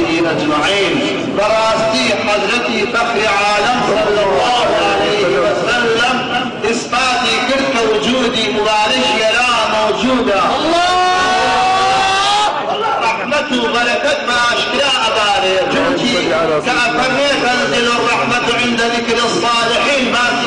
وصحبه أجمعين. براستي حضرتي فخر عالم صلى الله عليه وسلم. إثباتي كرك وجودي مبارش لا موجودة الله رحمة وبركة ما أشكرا أداري جوتي كأفرمي تنزل الرحمة عند ذكر الصالحين. ما